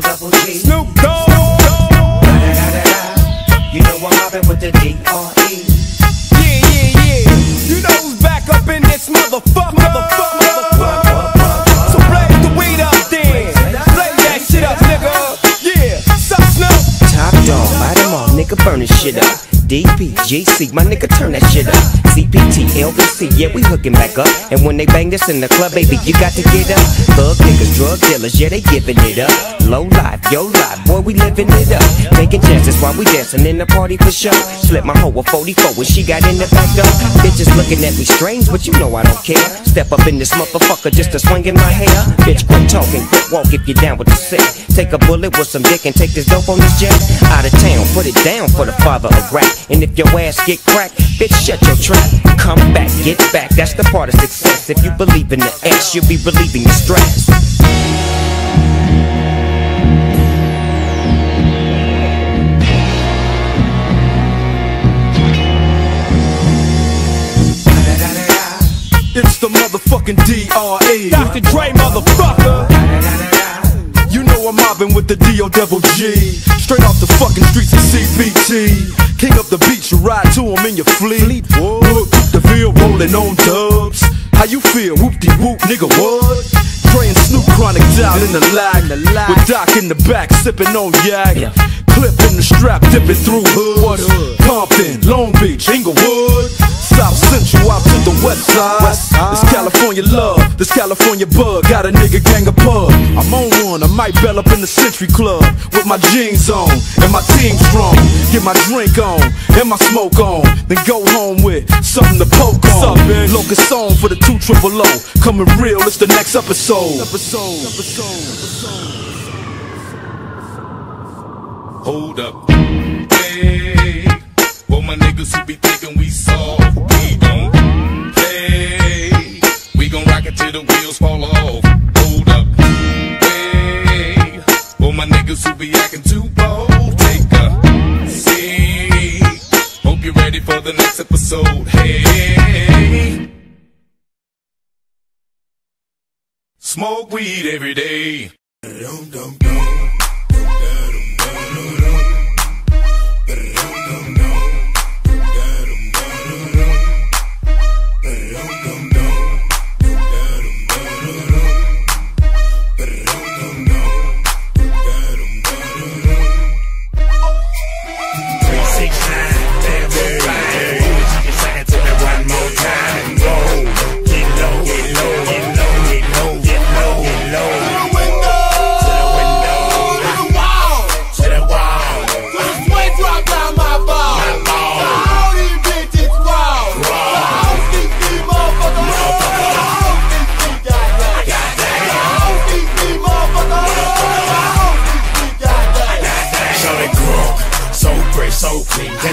double G. Snoop Dogg. You know I'm mobbing with the D.R.E. Yeah, yeah, yeah. You know who's back up in this motherfucker. Motherfucker, motherfucker. So blaze the weed up then. Blaze that shit up, nigga. Yeah. Snoop? Top dog, light 'em all, nigga, burn this shit up. DP, GC, my nigga, turn that shit up. CPT, LBC, yeah, we hooking back up. And when they bang this in the club, baby, you got to get up. Thug niggas, drug dealers, yeah, they giving it up. Low life, yo life, boy, we living it up. Taking chances while we dancing in the party for sure. Slip my hoe a 44 when she got in the back door. Bitches looking at me strange, but you know I don't care. Step up in this motherfucker just to swing in my hair. Bitch, quit talking, quit walk if you down with the sick. Take a bullet with some dick and take this dope on this jet. Out of town, put it down for the father of rap. And if your ass get cracked, bitch, shut your trap. Come back, get back, that's the part of success. If you believe in the ass, you'll be relieving your stress. It's the motherfucking D.R.E. Dr. Dre, motherfucker. I'm mobbing with the D.O. Double G. Straight off the fucking streets of CPT. King up the beach, you ride to him in your fleet. Look, the field rolling on dubs. How you feel? Whoop de whoop, nigga, what? And Snoop Chronic down in the lag. With Doc in the back, sipping on yak. Clip in the strap, dipping through hood. Compton, Long Beach, Inglewood. South Central out to the west side. This California love, this California bug. Got a nigga gang of pub. I'm on one, I might bell up in the Century Club. With my jeans on and my team strong. Get my drink on and my smoke on. Then go home with something to poke on. Locust song for the two triple O. Coming real, it's the next episode. Episode. Hold up. Hey, for my niggas who be thinking we soft, we don't play. We gon' rock it till the wheels fall off. Hold up. Hey, for my niggas who be acting too bold, take a seat. Hope you're ready for the next episode. Hey. Smoke weed every day. Three,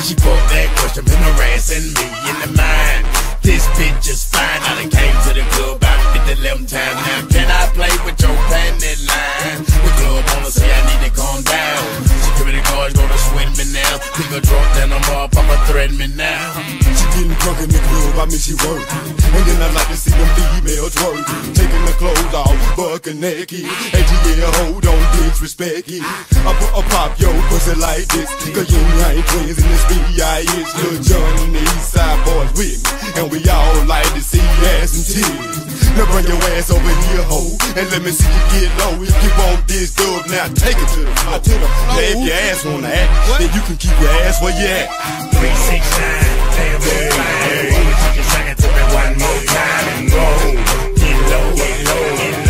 she put that question ass and me in the mind? This bitch is fine. I done came to the club about 50 11 times. Now now. Pick a drunk, then I'ma threaten me now. She getting drunk in the club, I mean she working. And then I like to see them females working. Taking the clothes off, bucking naked. And yeah, hold on, disrespect it. I put a pop yo pussy like this. Cause you ain't twins in this B.I.H. Lil Jon and the East Side boys with me. And we all like to see ass and tears. Now bring your ass over here, ho. And let me see you get low. If you want this dub, now take it to the floor. To the floor. Now if your ass wanna act, then you can keep your ass where you at. Three, six, nine, damn, that's fine. You can sing it to me one more time and go. Get low, get low, get low,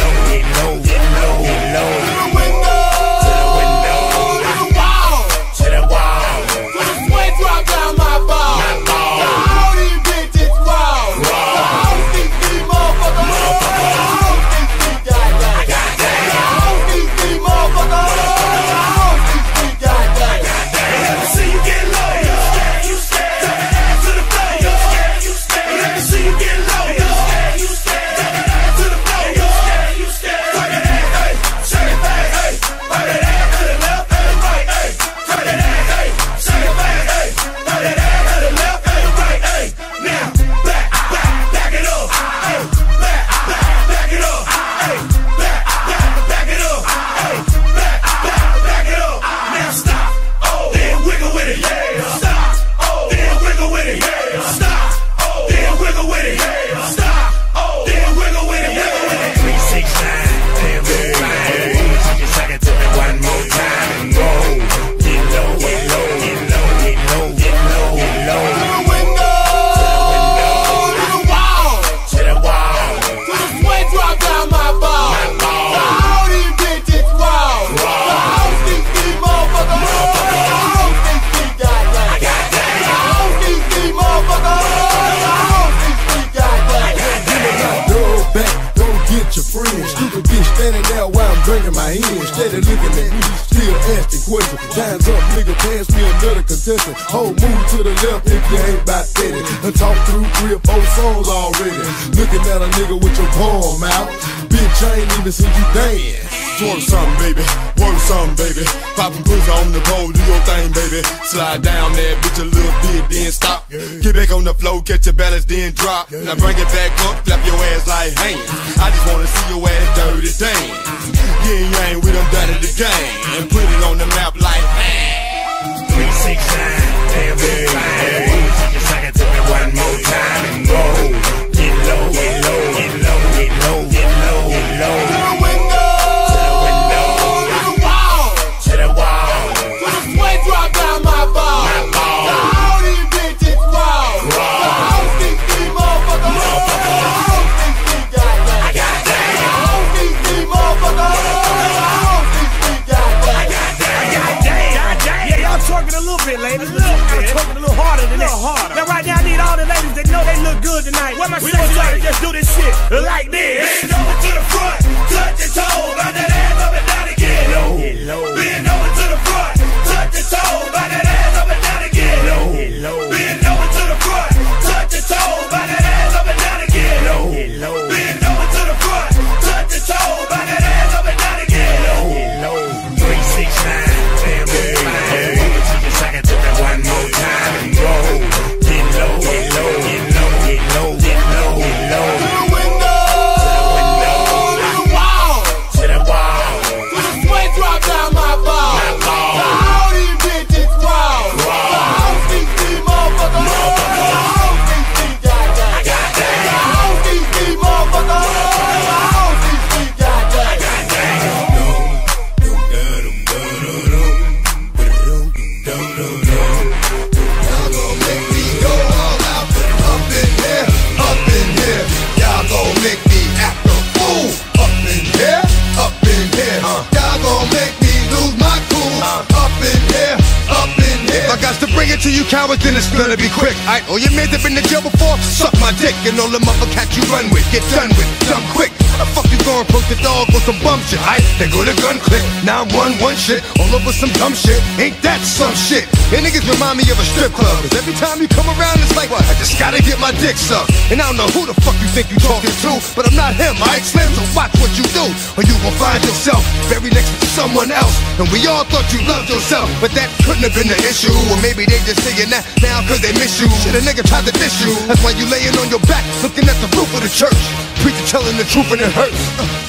some dumb shit. Ain't that some shit? And niggas remind me of a strip club, cause every time you come around, it's like what? I just gotta get my dick sucked. And I don't know who the fuck you think you talking to, but I'm not him, I Slim, so watch what you do, or you gon' find yourself very next to someone else. And we all thought you loved yourself, but that couldn't have been the issue. Or maybe they just saying that now cause they miss you. Shit, a nigga tried to diss you. That's why you laying on your back, looking at the roof of the church. Preacher telling the truth and it hurts.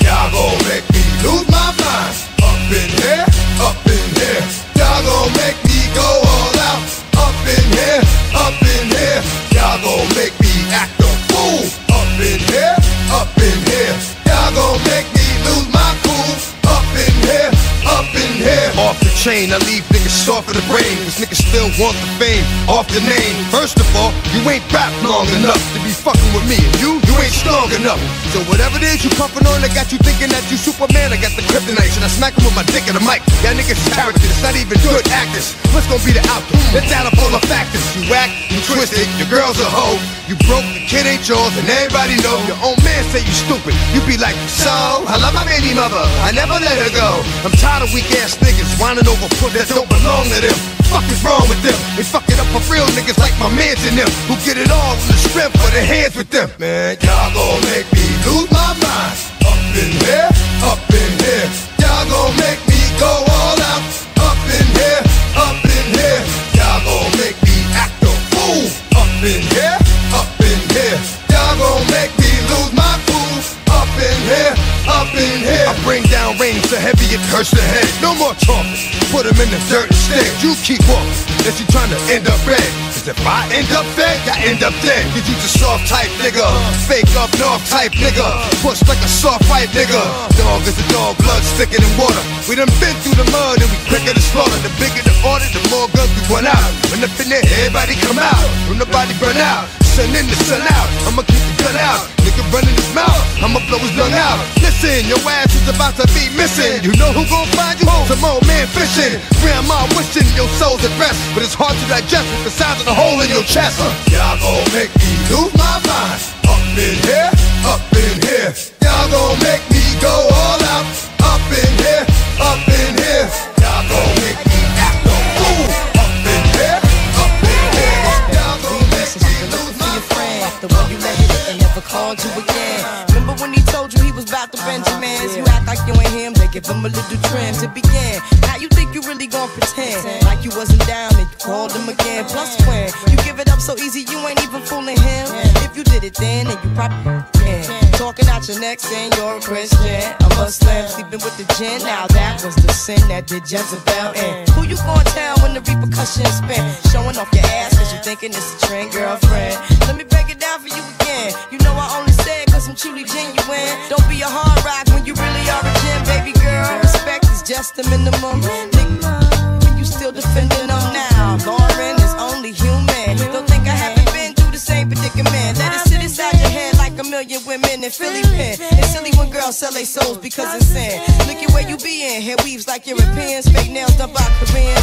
Y'all gon' make me lose my mind. Up in up chain, I leave niggas soft for the brain. Niggas still want the fame off the name. First of all, you ain't rap long enough to be fucking with me. And you, you ain't strong enough. So whatever it is you puffin' on, I got you thinking that you Superman. I got the kryptonite, and I smack him with my dick in the mic. Y'all niggas characters, not even good actors. What's gonna be the outcome? It's out of all the factors. You whack, you twisted, your girl's a hoe. You broke, the kid ain't yours, and everybody know. Your own man say you stupid. You be like, so, I love my baby mother. I never let her go. I'm tired of weak ass niggas whining over foot that don't belong to them. Fuck is wrong with them? They fuck it up for real niggas like my mans and them who get it all from the strength of their hands with them. Man, y'all gon' make me lose my mind. Up in here, up in here. Y'all gon' make me go all out. Up in here, up in here. Y'all gon' make me act a fool. Up in here, up in here. Y'all gon' make me lose my cool. Up in here, up in here. I bring rain so heavy it hurts the head. No more talking. Put 'em in the dirt instead. You keep walking. That you trying to end up red. Cause if I end up dead, I end up dead. Cause you just soft type nigga. Fake up north type nigga. Push like a soft fight nigga. Dog is a dog, blood thicker than water. We done been through the mud and we quicker to slaughter. The bigger the order, the more guns we run out. When up in there, everybody come out. When the body burn out. Sun in the sun out. I'ma keep the gun out. Nigga running his mouth. I'ma blow his lung out. Listen, your ass is about to be missing. You know who gon' find you? Some old man fishing. Grandma wishing your soul's at rest. But it's hard to digest with the sound of the hole in your chest. Uh, y'all gon' make me lose my mind. Up in here, up in here. Y'all gon' make me go all out. Up in here, Passed Give him a little trim to begin. Now you think you really gon' pretend like you wasn't down and you called him again. Plus when you give it up so easy, you ain't even fooling him. If you did it then, then you probably can. Talking out your neck saying you're a Christian, a Muslim sleeping with the gin. Now that was the sin that did Jezebel in. Who you gon' tell when the repercussions spin? Showing off your ass 'cause you thinking it's a trend, girlfriend. Let me break it down for you again. You know I only cause I'm truly genuine. Don't be a hard rock when you really are a gem, baby girl. Respect is just the minimum. When you still defending them now. Lauryn is only human. Don't think I haven't been through the same predicament. Let it sit inside your head like a million women in Philly pen. It's silly when girls sell their souls because it's sin. Look at where you be in. Hair weaves like Europeans, fake nails done by Koreans.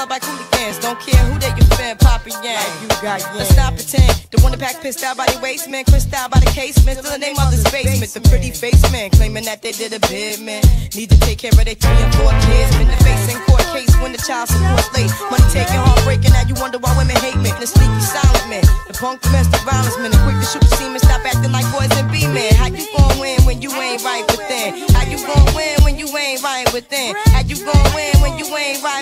club like hooligans. Don't care who that you fan, Poppy yeah. Like you got yang. Let's not pretend. The one that pack pissed out by the waist, man. Chris out by the casement. Still the name of their mother's basement. The pretty face man claiming that they did a bid, man. Need to take care of their three and four kids. Been the face in court case when the child support late. Money taking, heartbreaking. Now you wonder why women hate me. The sneaky silent man, The punk domestic violence men. The quick to shoot semen. Stop acting like boys and be men. How you gon' win when you ain't right within? How you gon' win when you ain't right within? How you gon' win when you ain't right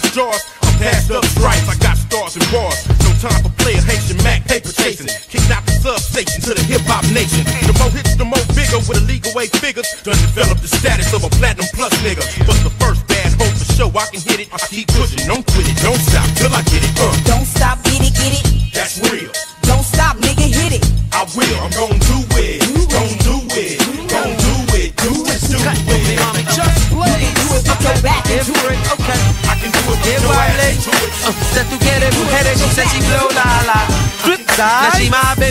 garage doors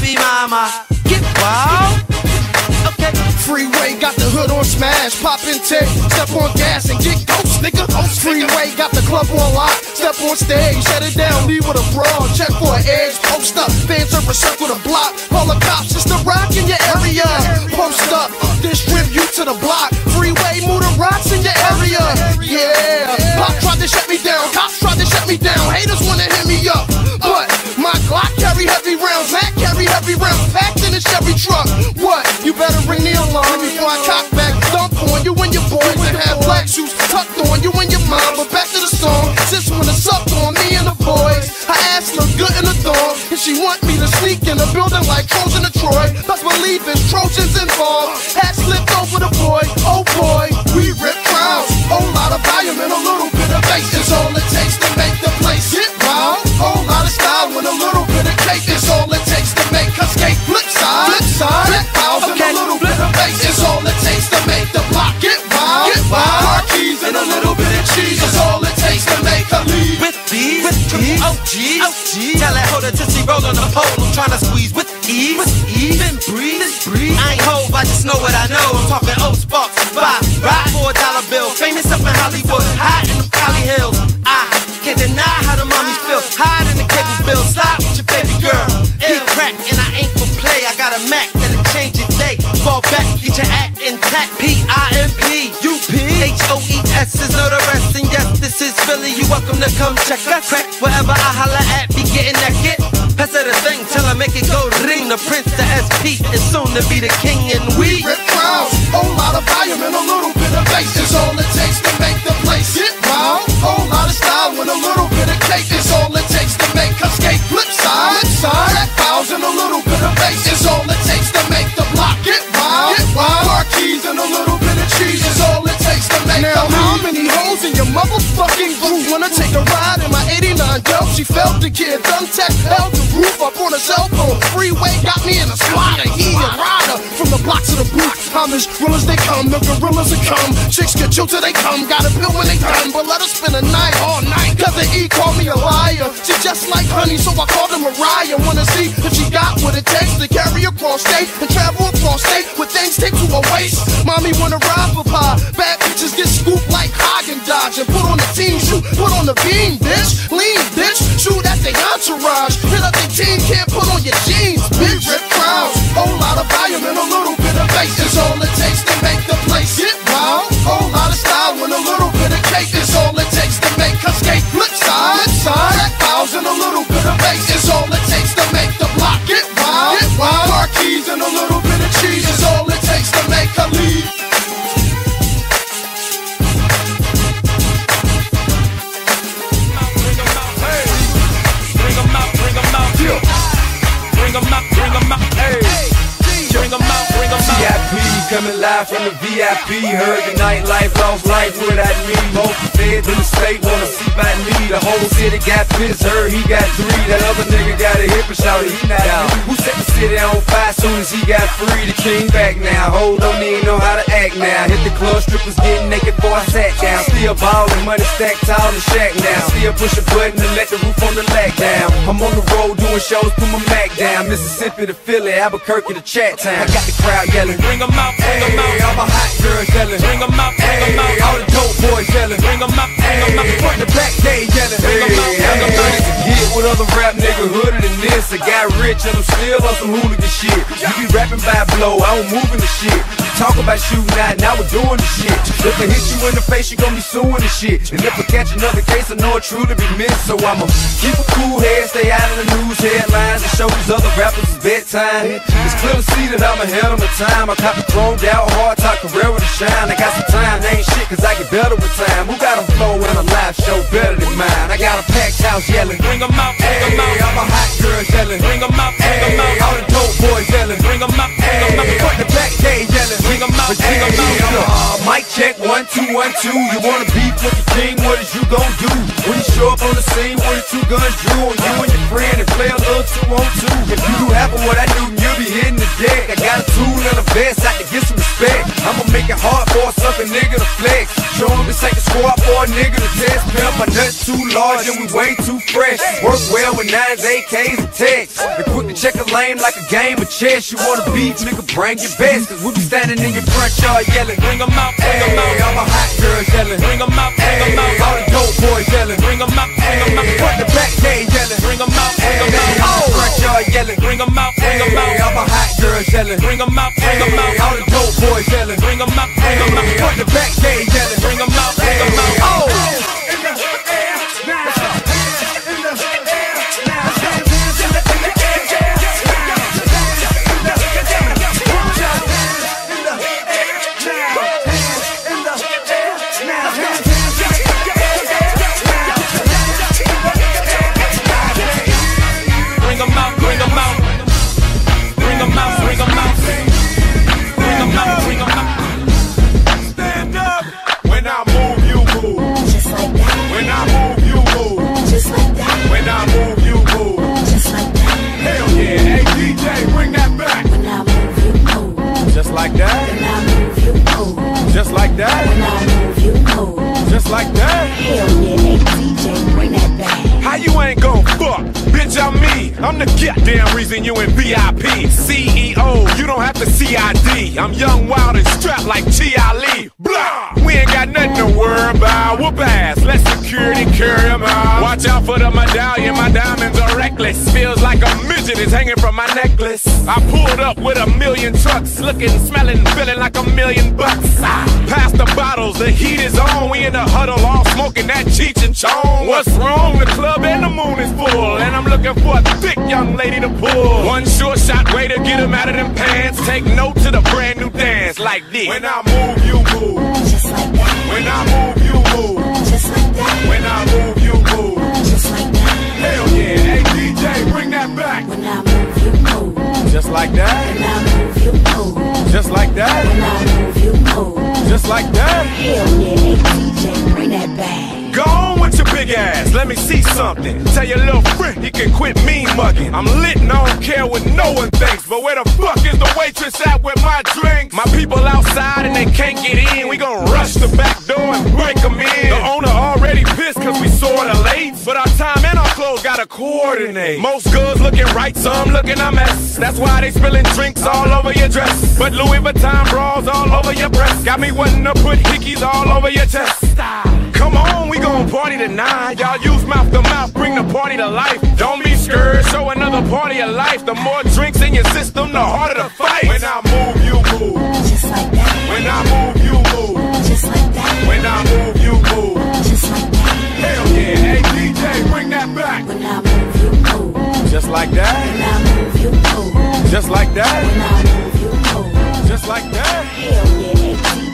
baby mama. Get wild. Okay. Freeway got the hood on smash, pop and take, step on gas and get ghost, nigga. Freeway got the club on lock, step on stage, shut it down, leave with a brawl, check for an edge, post up, fans are circle the block, call the cops, it's the rock in your area. Post up, distribute to the block, freeway move the rocks in your area. Yeah, pop tried to shut me down, cops tried to shut me down, haters a Chevy truck. What? You better ring the alarm before I cock back, dump on you and your boys and have black shoes tucked on you and your mom. But back to the song, since when it's up on me and the boys, her ass look good in the thong, and she want me to sneak in the building like Trojan to Troy. Best believe it's Trojans involved. Hat slipped over the boy, oh boy, we rip crowds. Whole lot of volume and a little OGs, OGs. Tell that hoe to just roll on the pole. I'm trying to squeeze with ease, with ease. Then breathe, breathe. I ain't hove, I just know what I know. I'm talking old sparks, five, ride for a dollar bill. Famous up in Hollywood, high in the Cali Hills. I can't deny how the mommies feel. Hide in the cable bill, slide with your baby girl. Eat crack and I ain't for play. I got a Mac that'll change your day. Fall back, get your act intact. P I M P U P H O E S is know the rest. Philly. You welcome to come check us. Crack wherever I holla at, be getting that get. Pass her the thing till I make it go ring. The prince, the SP, is soon to be the king, and we. Rip crowds, whole oh, lot of volume and a little bit of bass is all it takes to make the place hit wild. Whole lot of style with a little bit of cake is all it takes to make us skate. Flip side, flip side, black files and a little bit of bass is all it takes to make the block get wild. Get wild. Car keys and a little bit of cheese is all it takes to make now, how in your group wanna take a ride in my 89 Dell? She felt the kid, thumbtack held the roof up on a cell phone. Freeway got me in a slider, he a rider from the block to the booth. I'm as real as they come, the gorillas that come. Chicks get you till they come, got a pill when they done, but let us spend a night all night. The E called me a liar. She just like honey, so I called her Mariah. Wanna see if she got what it takes to carry across state and travel across state with things taped to her waist. Mommy wanna ride for pie. Bad bitches get scooped like Häagen-Dazs and put on the team shoot, put on the beam, bitch. Lean, bitch. Shoot at the entourage. Hit up the team, can't put on your jeans, Big Rip crowds, whole lot of volume and a little bit of bass is all it takes to make the place get wild. Whole lot of style make us skate. Flip side, flip side, black files and a little bit of bass is all it takes to make the block get wild. Get wild. Car keys and a little bit of cheese is all it takes to make a leave. Coming live from the VIP. Heard the nightlife, lost life without me. Most feds in the state wanna see by me. The whole city got pissed, heard he got three. That other nigga got a hip and shouted he not out. Who set the city on fire soon as he got free? The king back now. Hold don't even know how to act now. Hit the club, strippers getting naked before I sat down. Still ballin', money stacked tall the shack now. Still push a button to let the roof on the lack down. I'm on the road doing shows, put my Mac down. Mississippi to Philly, Albuquerque to Chat Town. I got the crowd yelling. Bring 'em out, bring 'em Hey, out. all my hot girls yelling. Bring 'em out, bring 'em Hey, out. all the dope boys yelling. Bring 'em out, bring 'em out. Front to back, they yelling. Bring 'em out, bring 'em out. Get with other rap nigga hooded than this. I got rich and I'm still on some hooligan shit. You be rapping by blow, I don't move in the shit. You talk about shooting out, now we're doing the shit. If I hit you in the face, you gon' be suing the shit. And if I catch another case, I know it truly be missed. So I'ma keep a cool head, stay out of the news headlines, and show these other rappers it's bedtime. It's clear to see that I'm ahead of my time. I cop the chromed out, hard talk, career with a shine. I got some time, they ain't shit, cause I get better with time. Who got a flow and a live show better than mine? I got a pack house yelling. Bring 'em out, bring 'em Hey, out. all my hot girls yelling. Bring 'em out, bring 'em Hey, out. all the dope boys yelling. Bring 'em out, bring 'em out. Front the back gate yelling. Bring 'em out, bring 'em Hey, out. uh, mic check, one, two, one, two. You wanna beef with the king, what is you gon' do? When you show up on the scene, what is two guns drew on you and your friend and play a little two on two? If you do half of what I do, then you'll be hitting the deck. I got a tool and a vest out to get some respect. I'ma make it hard for a sucker nigga to flex. Show him this ain't the squad for a nigga to test. Pimp my nuts too large and we way too fresh. Work well with nines, AKs, and texts. And quick to check a lane like a game of chess. You wanna beat, nigga, bring your best. Cause we be standing in your front yard yelling. Bring 'em out, bring 'em Hey, all out. my hot girls yelling. Bring 'em out, bring 'em Hey, out. all the dope boys yelling. Bring 'em out, bring 'em Hey, out. front the back gate yelling. Bring 'em out, bring 'em Hey, out. all yard yelling. Bring 'em out, bring 'em Hey, all out. my hot girls yelling. Bring 'em out, bring 'em Hey, all the dope boys yelling. Bring 'em out, bring 'em Hey, out. front the back gate yelling. Bring 'em out, bring 'em out. Like that. When I move, you move. Just like that. Hell yeah, hey DJ, bring that back. How you ain't gon' fuck? Bitch, I'm me. I'm the goddamn reason you in VIP. CEO, you don't have to CID. I'm young, wild, and strapped like T. Ali. Blah! We ain't got nothing to worry about. Whoop ass. Let security carry 'em out. Watch out for the medallion. My diamonds are reckless. Feels like a midget is hanging from my necklace. I pulled up with a million trucks. Looking, smelling, feeling like a million bucks. Pass the bottles. The heat is on. We in the huddle all smoking that Cheech and Chong. What's wrong? The club and the moon is full. And I'm looking for a thick young lady to pull. One sure shot way to get him out of them pants. Take note to the brand new dance like this. When I move, you move. Just like that, When I move, you move. just like that, When I move, you move. just like that. Hell yeah. Hey, DJ, bring that back. When I move, you move. Just like that. When I move, you move. Just like that. When I move, you move. Just like that. Hell yeah, hey DJ, bring that back. Go on with your big ass, let me see something. Tell your little friend he can quit mean mugging. I'm lit and I don't care what no one thinks. But where the fuck is the waitress at with my drink? My people outside and they can't get in. We gon' rush the back door and break them in. The owner already pissed cause we sorta late. But our time and our clothes gotta coordinate. Most girls looking right, some looking a mess. That's why they spilling drinks all over your dress. But Louis Vuitton bras all over your breast. Got me wanting to put hickeys all over your chest. Come on, we gon' party tonight. Y'all use mouth to mouth, bring the party to life. Don't be scared, show another party of life. The more drinks in your system, the harder the fight. When I move, you move. Just like that, When I move, you move. just like that, When I move, you move. just like that. Hell yeah, hey DJ, bring that back. When I move, you move. Just like that, When I move, you move. just like that, When I move, you move. just like that. Hell yeah, hey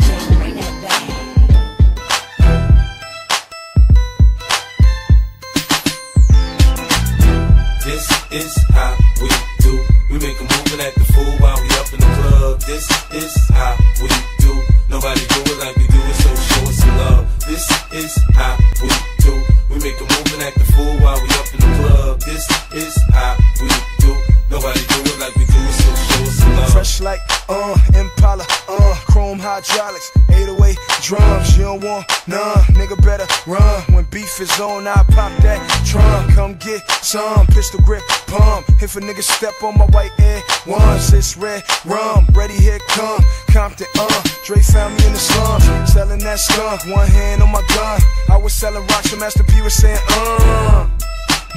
This is how we do. Nobody do it like we do it, so show us some love. This is how we do. We make a move and act the fool while we up in the club. This is how we do. Nobody do it like we do it, so show us some love. Fresh like, uh, Impala, uh, chrome hydraulics, 808 drums. You don't want none, nigga better run. When beef is on, I pop that trunk. Come get some pistol grip pump. If a nigga step on my white air once, it's red rum. Ready, here come Compton, uh. Dre found me in the slums, selling that skunk. One hand on my gun. I was selling rocks, and Master P was saying, uh.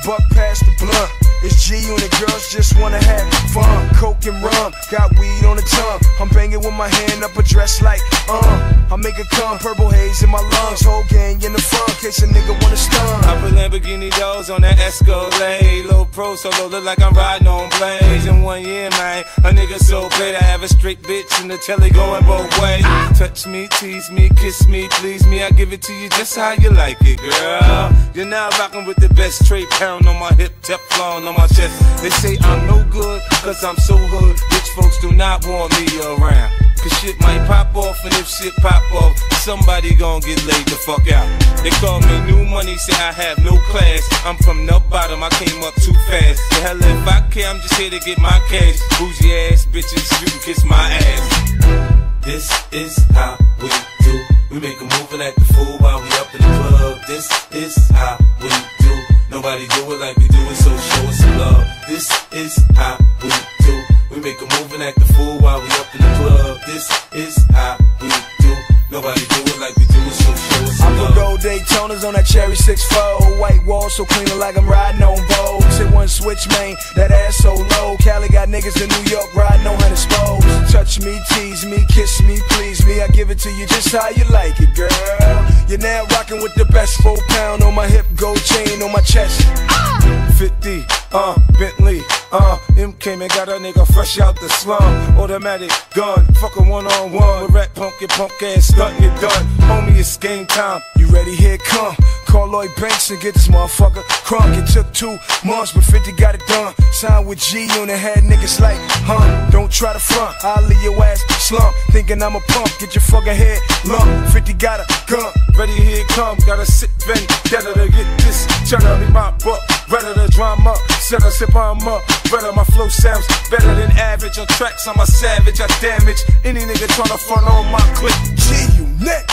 Buck past the blunt. It's G and the girls just wanna have fun. Coke and rum, got weed on the tongue. I'm banging with my hand up a dress like, uh. I make it come, purple haze in my lungs. Whole gang in the front, case a nigga wanna stun. Hop a Lamborghini doors on that Escalade. Low pro solo, look like I'm riding on blades. In one year, man, a nigga so great. I have a straight bitch in the telly going both ways. Touch me, tease me, kiss me, please me. I give it to you just how you like it, girl. You're now rocking with the best straight pound on my hip, Teflon on my chest. They say I'm no good, cause I'm so hood. Rich folks do not want me around. Cause shit might pop off, and if shit pop off, somebody gon' get laid the fuck out. They call me new money, say I have no class. I'm from the bottom, I came up too fast. The hell if I care, I'm just here to get my cash. Bougie ass bitches, you can kiss my ass. This is how we do. We make a move and act the fool while we up in the club. This is how we do. Nobody do it like we do it, so show us some love. This is how we do. We make a move and act the fool while we up in the club. This is how we do. Nobody do it like we do it, so show us I some put love. gold Daytonas on that cherry 6-4 White wall so clean like I'm riding on Vogue Hit one switch, man, that ass so low. Cali got niggas in New York riding on hundred spokes. Touch me, tease me, kiss me, please me. I give it to you just how you like it, girl. You're now rocking with the best Four pound on my hip, gold chain on my chest ah! 50, uh, Bentley, uh, Em came and got a nigga fresh out the slum. Automatic gun, fuck a one on one. With rat punk, your punk ass stunt, you done. Homie, it's game time. You ready? Here come. Call Lloyd Banks and get this motherfucker crunk. It took two months, but 50 got it done. Signed with G on the head, niggas like, huh? Don't try to front. I'll leave your ass slump. Thinking I'm a punk, get your fucking head lump. 50 got a gun. Ready, here it come. Gotta sit vendetta to get this. Tryna be my book, Better the drama. Set a sip, I'm up. Better my flow sounds better than average. On tracks, I'm a savage. I damage any nigga tryna front on my clip. G, you net,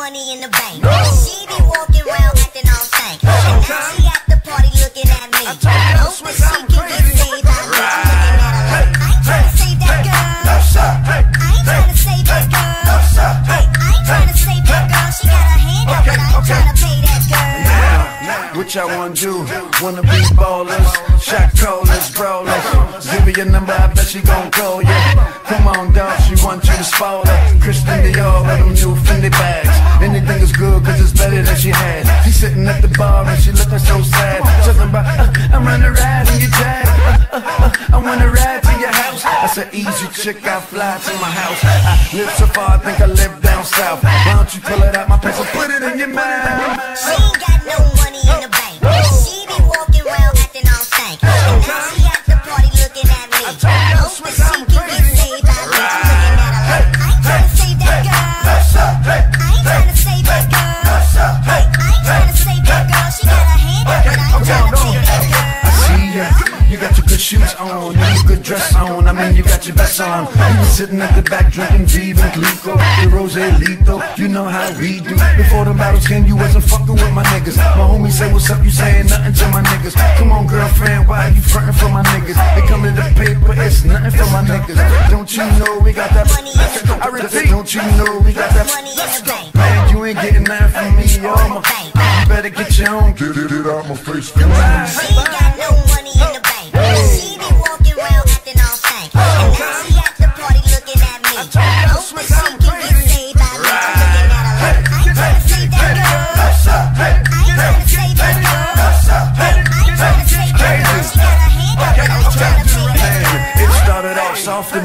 money in the bank. She be walking around acting all stank. And now she at the party looking at me. Hope that she can get saved. I bet What y'all wanna do? Wanna be ballers, shot callers, brawlers. Give me your number, I bet she gon' call ya. Come on, dog, she want you to spoil her. Christian Dior with them new Fendi bags. Anything is good, cause it's better than she had. She sitting at the bar and she looking so sad. Talking about, uh, I'm running ride in your jag. Uh, uh, uh, I wanna ride to your house. That's an easy chick, I fly to my house. I live so far, I think I live down south. Why don't you pull it out my pants and put it in your mouth? Ain't got no Before the battles came, you wasn't fucking with my niggas. My homie say, What's up? You saying nothing to my niggas. Come on, girlfriend, why you frontin' for my niggas? They come to the paper, it's nothing for my niggas. Don't you know we got that money? I repeat, don't you know we got that money in the bank? Man, you ain't getting that from me, yo. You better get your own. Get it, it out my face. She ain't got no money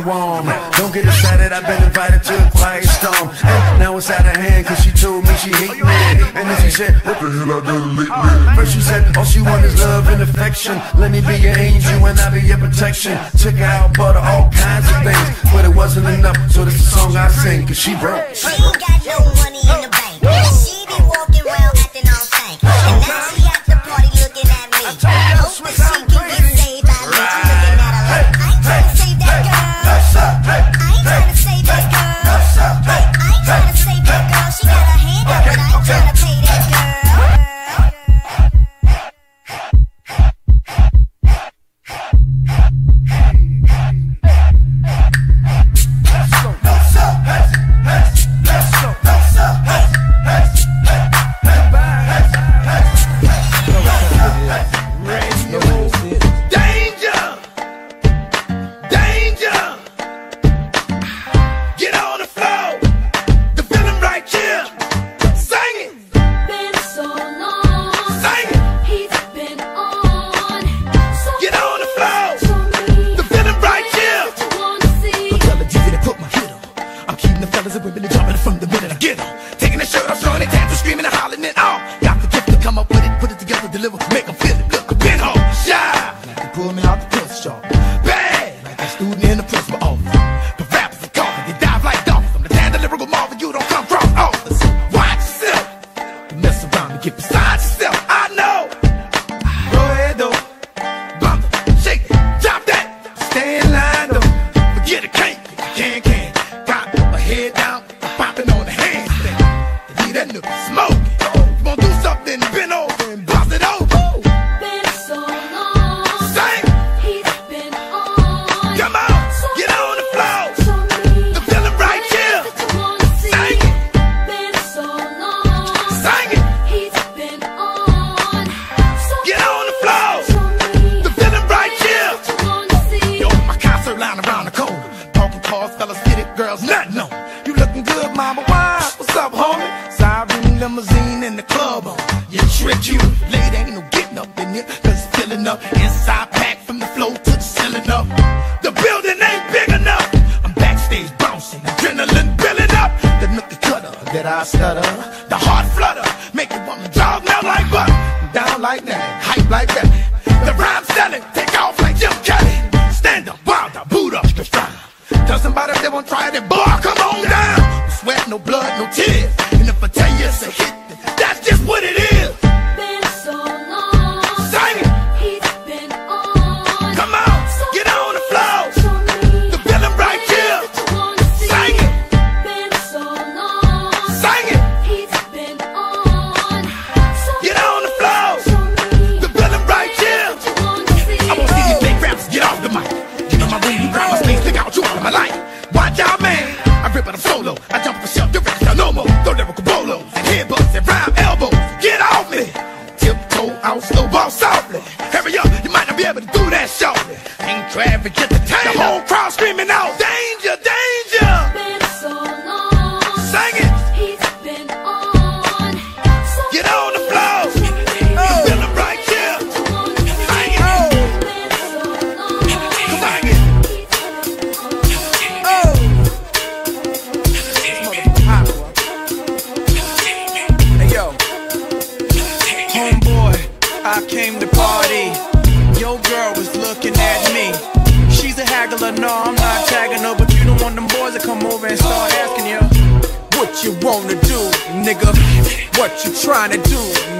Don't get excited, I've been invited to a quiet storm. Now it's out of hand, cause she told me she hate me. And then she said, What the hell I done? First she said, All she want is love and affection. Let me be your angel and I'll be your protection. Took her out, bought her all kinds of things. But it wasn't enough, so this is the song I sing, cause she broke. She together. Taking the shirt off, showing the tattoo, screaming.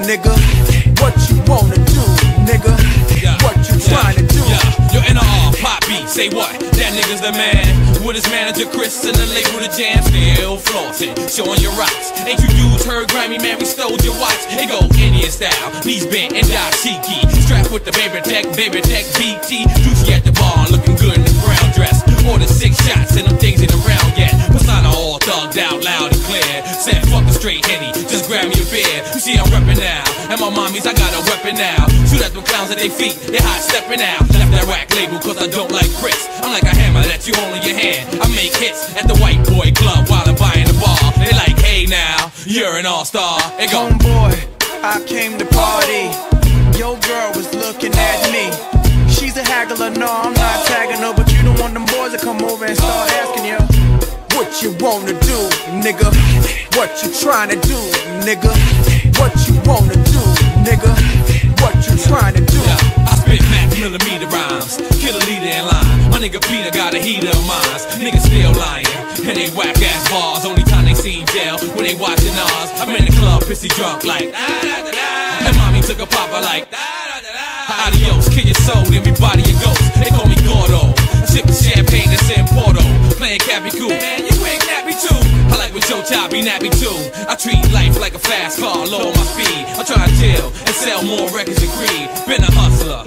Nigga. What you wanna do, nigga. What you trying to do. Yo, NR, Pop beat, say what? That nigga's the man. With his manager Chris and the label the jam, still flossing, showing your rocks. Ain't you dudes heard Grammy, man? We stole your watch. It go Indian style, knees bent and dashiki. Strapped with the baby tech, baby tech BT. Juicy at the bar, looking good in the brown dress. More than six shots and them things in the round, all thugged out loud and clear. Said fuck a straight henny, just grab me a beer. You see I'm reppin' now, and my mommies I got a weapon now. Shoot at them clowns at their feet, they hot stepping out. Left that rack label cause I don't like Chris. I'm like a hammer that you hold in your hand. I make hits at the white boy club while I'm buying the bar. They like, hey now, you're an all star. It go, Homeboy, I came to party. Your girl was looking at me. She's a haggler, no, I'm not tagging her, but you don't want them boys to come over and start asking you what you wanna do, nigga. What you trying to do, nigga. What you wanna do, nigga. What you trying to do. I spit max millimeter rhymes, kill a leader in line. My nigga Peter got a heater of mines. Niggas still lying, and they whack ass bars. Only time they seen jail when they watching ours. I'm in the club, pissy drunk like. "Ah, da, da, da." And mommy took a papa like. "Ah, da, da, da." Adios, kill your soul, then me body your ghost. They call me Gordo. Sipping champagne that's in Porto. Playing Cappy Cool. Top, be nappy too. I treat life like a fast car, low on my speed. I try to chill and sell more records than greed. Been a hustler.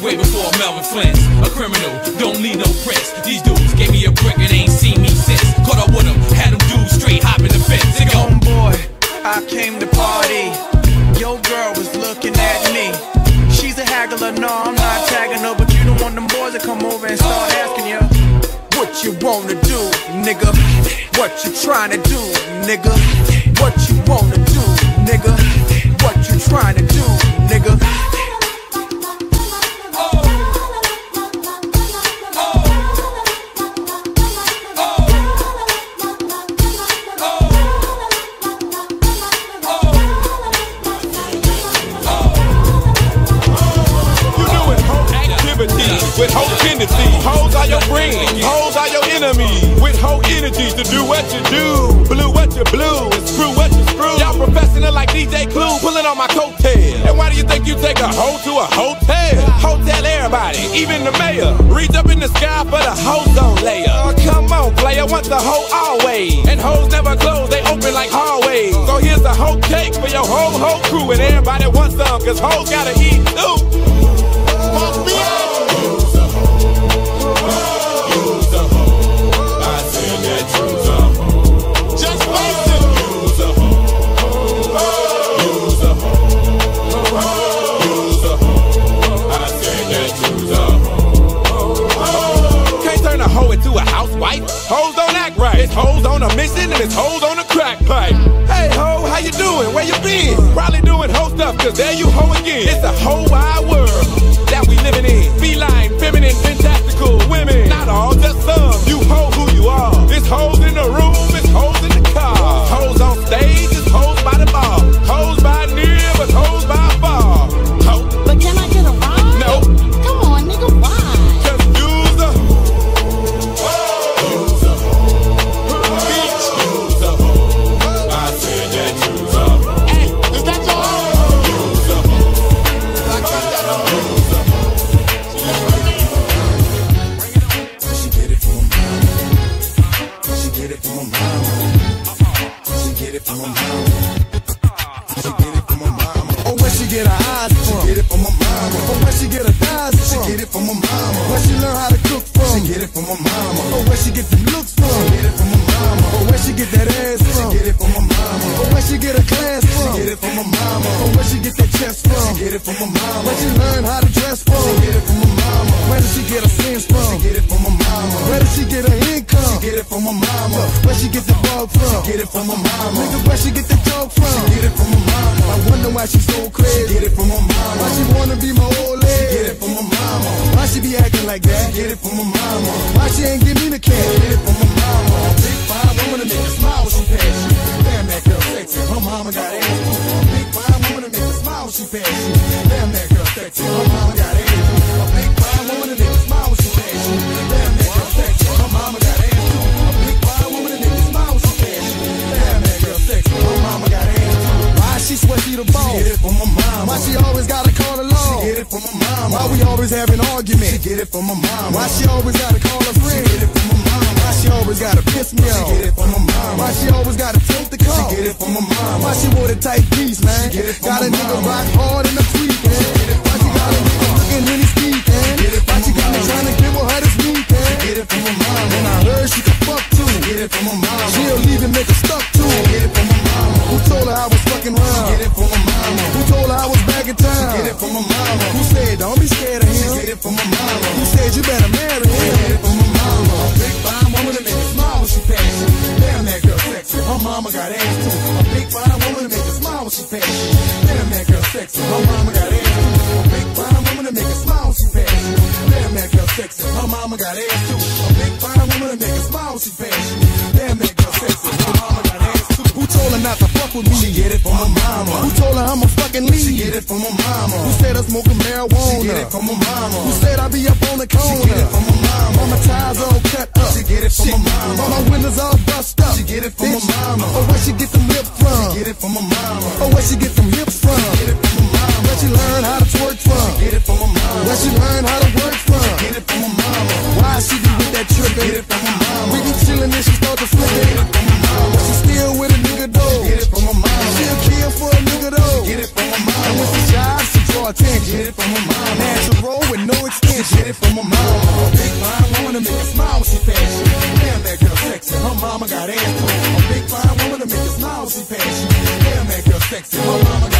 Way before Melvin Flint's a criminal, don't need no press. These dudes gave me a brick and ain't seen me since. Caught up with them, had them dudes straight hopping the fence. They go, Homeboy, I came to party. Your girl was looking at me. She's a haggler, no, I'm not tagging her, but you don't want them boys to come over and start what you wanna do, nigga. What you trying to do, nigga. What you wanna do, nigga. Get it from my mama. Where she get the bug from? She get it from my mama. Nigga, where she get the joke from? She get it from my mama. I wonder why she so crazy. She get it from my mama. Why she wanna be my old She get it from my mama. Why she be acting like that? She get it from my mama. Why she ain't give me the cash? She get it from my mama. Big fine woman to make her smile when she pass you. Damn that girl sexy. Her mama got. A big fine woman to make her smile when she pass you. Damn that girl sexy. Her mama got ass she she the She get it from her mama. Why she always gotta call She get it from her mama. Why we always having She get it from her mama. Why she always gotta call a She get it from her mama. Why she always gotta piss me off? She get it from her mama. Why she always gotta take the She get it from her mama. Why she wore the tight piece, man? She get it from Got a nigga rock hard in the tweet, man. Why she got a nigga looking he's speaking? get it Why she got me trying to give her this weekend? Get it from her mama. And I heard she could fuck too. She Get it from her mama. She'll leave and make her stuck too. She Get it from her mama. Who told her I was around? Get it from her mama. Who told her I was back in town? Get it from her mama. Who said don't be scared of She him? get it from her mama. Who said you better marry him? Get it from her mama. A big fine woman to make her smile when she pass you. Damn that girl sexy. Her mama got ass too. A big fine woman to make her smile when she pass you. Damn that girl sexy. Her mama got ass girl. Her mama got ass too. A big fine woman make her smile she pass you. Damn that girl sexy. Her mama got ass too. Who told her not to fuck with me? She get it from her mama. Who told her I'm a fucking lead? She get it from her mama. Who said I smoke marijuana? She get it from her mama. Who said I be up on the corner? She get it from her mama. All my ties all cut up. She get it from her mama. All my windows all bust up. She get it from her mama. Oh, where she get them lips from? She Get it from her mama. Oh, where she get them hips from? She Get it from her mama. Where she learn how to twerk from? She Get it from her mama. Where she learn how to work from? She Get it from her mama. Why she be with that trippin'? Get it from her mama. We be chillin' and she start to. Get it from mama. But she still with a nigga though. Get it from her mama. She'll kill for a nigga though. Get it from her And when she shy, she draw attention. Get it from her mama. Natural with no extension. Get it from her mama. A big woman to make her smile when she pass you. Damn that girl sexy. Her mama got ass. A big fine woman to make her smile when she pass you. Damn that girl sexy. Her mama got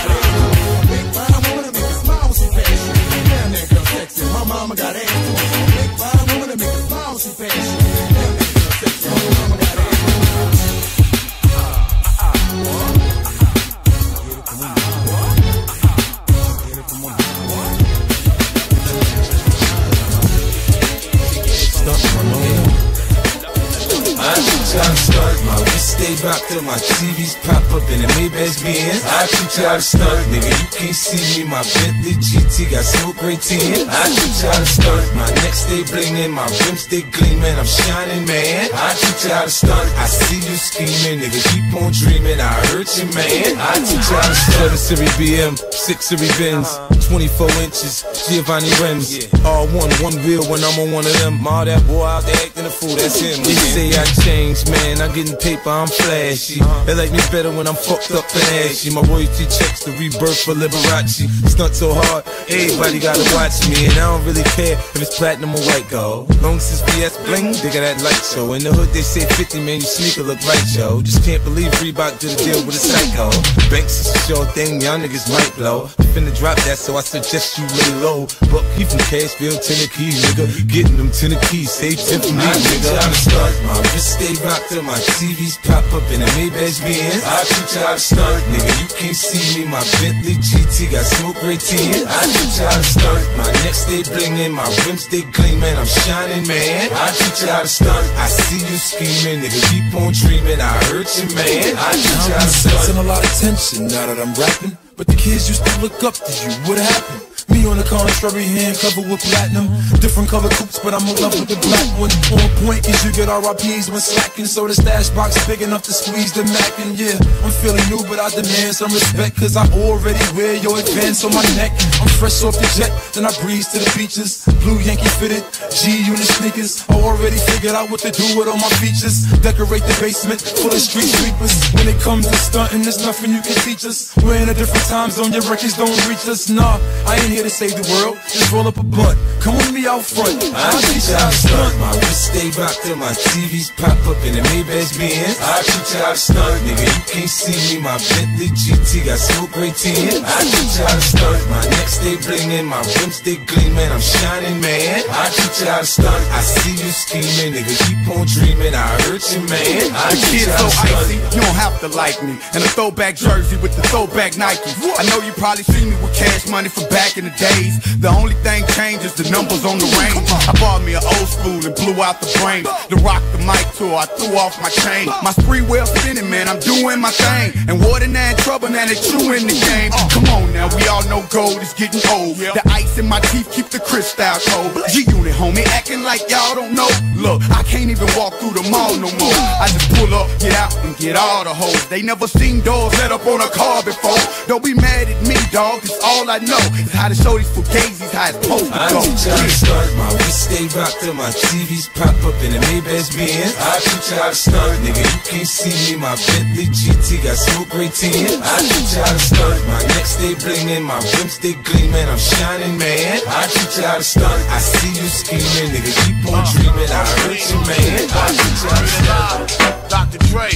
Benz. I teach you how to stunt, nigga. You can't see me. My Bentley GT got smoke great tin. I you how to stunt. My neck stay blingin', my rims stay gleamin'. I'm shining, man. I you how to stunt. I see you scheming, nigga. Keep on dreaming. I hurt you, man. I teach you how to stunt. 7 Series BM, 6 Series Benz, 24 inches, Giovanni rims. All one, one wheel when I'm on one of them. All that boy out there fool, that's him. They say I changed, man. I'm getting paper, I'm flashy. They like me better when I'm fucked up and ashy. My royalty checks the rebirth for Liberace. Stunt so hard, everybody gotta watch me. And I don't really care if it's platinum or white gold. Long since it's VS bling, they got that light show. In the hood, they say 50, man, you sneaker look right, yo. Just can't believe Reebok did a deal with a psycho. Banks is a sure thing, y'all niggas might blow. Finna drop that, so I suggest you lay low. But he from Cashville, Tennessee, nigga. Getting them Tennessee, say 10 for me, nigga. I'm start, my wrist stay rocked till my TVs pop up in a Maybach Benz. I teach you how to stunt, nigga. You can't see me, my Bentley GT got smoke great tin. I teach you how to stunt, my neck stay blingin', my rims stay gleamin'. I'm shining, man. I teach you how to stunt. I see you scheming, nigga. Keep on dreaming. I hurt you, man. I teach you how to stunt. A lot of tension now that I'm rapping. But the kids used to look up to you. What happened? Me on the contrary, hand covered with platinum. Different color coupes, but I'm in love with the black one. On point, cause you get RIPs when slacking. So the stash box big enough to squeeze the Mac. And yeah, I'm feeling new, but I demand some respect. Cause I already wear your advance on my neck. I'm fresh off the jet, then I breeze to the beaches. Blue Yankee fitted, G-Unit sneakers. I already figured out what to do with all my features. Decorate the basement full of street sweepers. When it comes to stunting, there's nothing you can teach us. We're in a different time zone, your records don't reach us. Nah, I ain't here to save the world. Just roll up a blunt. Come with me out front. I teach you how to stunt. My wrist stay rocked till my TVs pop up in the Maybach Benz. I teach you how to stunt, nigga. You can't see me. My Bentley GT got smoke great tin. I teach you how to stunt. My neck stay blingin', my rims stay gleamin'. I'm shining, man. I teach you how to stunt. I see you scheming, nigga. Keep on dreaming. I hurt you, man. I The teach kid's you how so to stunt. icy, you don't have to like me. And a throwback jersey with the throwback Nike. I know you probably see me with cash money for back in the days. The only thing changes the numbers on the range. I bought me an old school and blew out the brain. The rock the mic tour, I threw off my chain. My spree well spinning, man, I'm doing my thing. And water now in trouble, now they true in the game. Come on now, we all know gold is getting old. The ice in my teeth keep the crystal cold. G-Unit, homie, acting like y'all don't know. Look, I can't even walk through the mall no more. I just pull up, get out, and get all the hoes. They never seen doors set up on a car before. Don't be mad at me, dog, It's all I know is how to show these fugazis how it's supposed to I go. teach you how to stunt. My wrist stay rocked till my TVs pop up in the Maybach Benz. I teach you how to stunt, nigga. You can't see me. My Bentley GT got smoke great tin. I teach you how to stunt. My neck stay blingin', my rims stay gleamin'. I'm shining, man. I teach you how to stunt. I see you scheming, nigga. Keep on dreamin', I hurt you, man. I teach you how to stunt. Dr. Dre,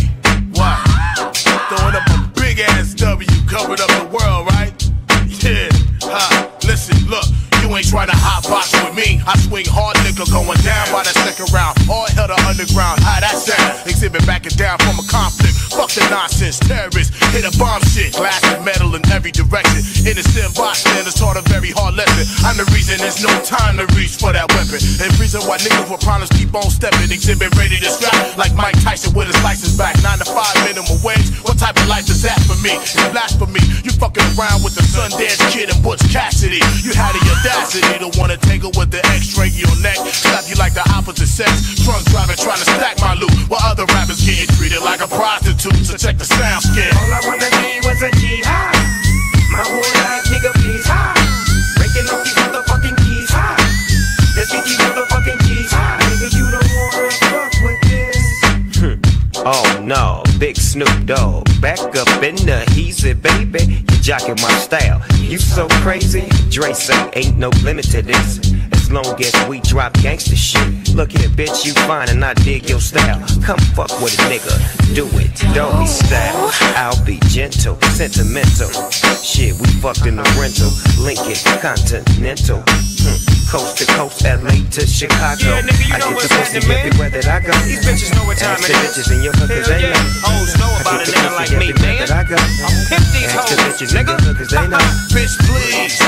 what? Throwing up a big ass W, covered up the world, right? Yeah, huh? Listen, look, you ain't trying to hot box with me. I swing hard liquor going down by the second round. All hell to underground, how that sound? Xzibit backing down from a conflict. Fuck the nonsense, terrorists hit a bomb shit. Glass and metal in every direction. Innocent bystanders taught a very hard lesson. I'm the reason there's no time to reach for that weapon. And reason why niggas with problems keep on stepping. Xzibit ready to scrap like Mike Tyson with his license back. Nine to five minimum wage. What type of life is that for me? It's blasphemy. You fucking around with the Sundance Kid and Butch Cassidy. You had the audacity to wanna tangle with the X-ray your neck. Slap you like the opposite sex. Drunk driving trying to stack my loot. While other rappers getting treated like a prostitute. So check the sound scale. All I wanna be was a jihad. My whole life, nigga, please high. Oh no, big Snoop Dogg, back up in the heezy, baby. You jocking my style. You so crazy. Dre say ain't no limit to this. As long as we drop gangster shit. Look here, bitch, you fine and I dig your style. Come fuck with a nigga, do it. Don't be style. I'll be gentle, sentimental. Shit, we fucked in the rental. Lincoln, Continental. Hmm. Coast to coast, LA to Chicago. Yeah, nigga, you I know get what's happening, man. everywhere that I go. These bitches know what time Ask it is. bitches in your cause Hell yeah. Hoes know about a nigga like me, man. that I go. Pimp these hoes, bitches in nigga. hood, they know. Bitch, please.